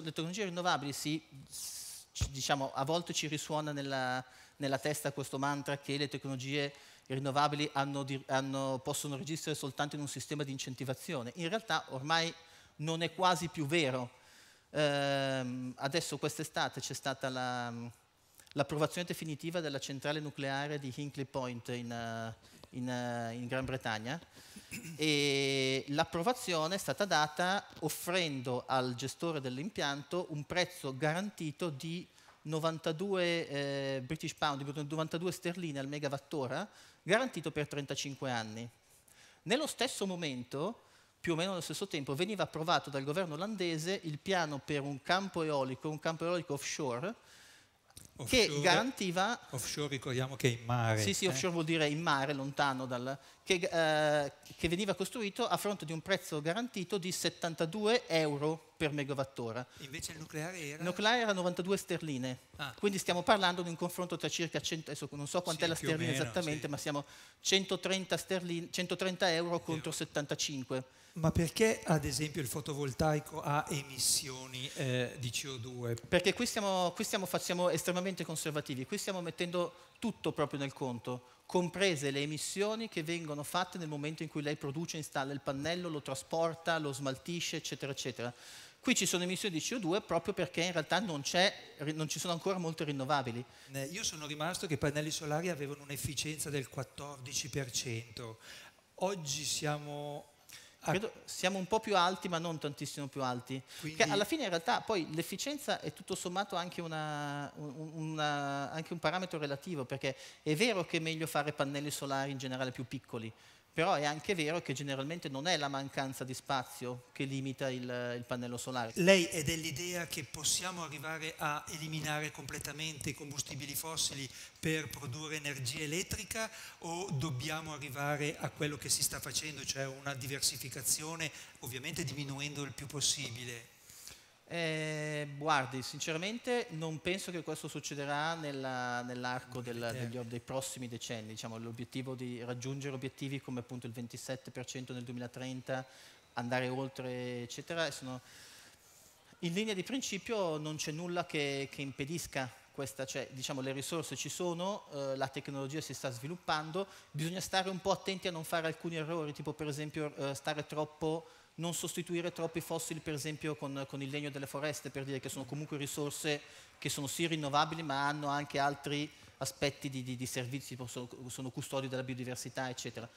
le tecnologie rinnovabili si, diciamo, a volte ci risuona nella, nella testa questo mantra che le tecnologie rinnovabili hanno, hanno, possono registrare soltanto in un sistema di incentivazione. In realtà ormai non è quasi più vero. Eh, adesso quest'estate c'è stata la, l'approvazione definitiva della centrale nucleare di Hinkley Point in, eh, in, eh, in Gran Bretagna e l'approvazione è stata data offrendo al gestore dell'impianto un prezzo garantito di 92 eh, British Pound, 92 sterline al megawattora, garantito per 35 anni. Nello stesso momento, più o meno allo stesso tempo, veniva approvato dal governo olandese il piano per un campo eolico, un campo eolico offshore, Offshore, che garantiva... Offshore ricordiamo che è in mare. Sì, sì, eh? offshore vuol dire in mare, lontano dal... Che, eh, che, veniva costruito a fronte di un prezzo garantito di 72 euro per megawattora. Invece il nucleare era? Il nucleare era 92 sterline. Ah. Quindi stiamo parlando di un confronto tra circa 100, adesso non so quant'è sì, la sterlina meno, esattamente, sì. ma siamo 130, sterline, 130 euro contro 75. Ma perché ad esempio il fotovoltaico ha emissioni eh, di CO2? Perché qui, stiamo, qui stiamo, siamo estremamente conservativi, qui stiamo mettendo tutto proprio nel conto, comprese le emissioni che vengono fatte nel momento in cui lei produce, installa il pannello, lo trasporta, lo smaltisce, eccetera, eccetera. Qui ci sono emissioni di CO2 proprio perché in realtà non, non, ci sono ancora molte rinnovabili. Io sono rimasto che i pannelli solari avevano un'efficienza del 14%. Oggi siamo Credo siamo un po' più alti, ma non tantissimo più alti. Quindi... alla fine in realtà poi l'efficienza è tutto sommato anche, una, una, anche un parametro relativo, perché è vero che è meglio fare pannelli solari in generale più piccoli, però è anche vero che generalmente non è la mancanza di spazio che limita il, il, pannello solare. Lei è dell'idea che possiamo arrivare a eliminare completamente i combustibili fossili per produrre energia elettrica o dobbiamo arrivare a quello che si sta facendo, cioè una diversificazione, ovviamente diminuendo il più possibile? Eh, guardi, sinceramente non penso che questo succederà nell'arco nell dei prossimi decenni. Diciamo, l'obiettivo di raggiungere obiettivi come appunto il 27% nel 2030, andare oltre, eccetera, sono... in linea di principio non c'è nulla che, che impedisca questa, cioè, diciamo, le risorse ci sono, eh, la tecnologia si sta sviluppando, bisogna stare un po' attenti a non fare alcuni errori, tipo per esempio eh, stare troppo non sostituire troppi fossili per esempio con, con, il legno delle foreste per dire che sono comunque risorse che sono sì rinnovabili ma hanno anche altri aspetti di, di, di servizi, sono, sono custodi della biodiversità eccetera.